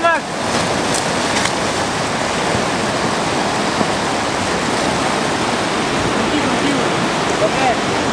Anak. Okay.